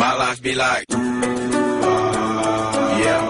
My life be like, uh, yeah.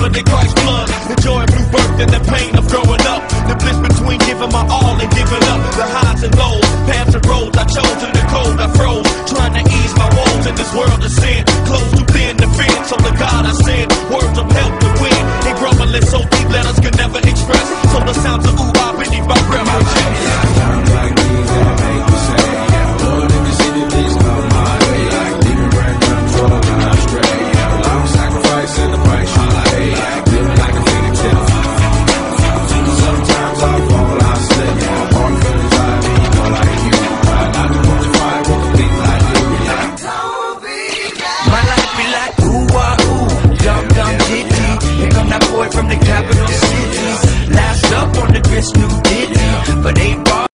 holiday Christ blood. The joy of new birth and the pain of growing up. The bliss between giving my all and giving up. The highs and lows, paths and roads I chose in the cold I froze. Trying to ease my woes in this world of sin. Close to thin the fence of the God I send. Words of help to win. And grumbling so deep letters can never express. So the sounds of ooh, I beneath my breath. this new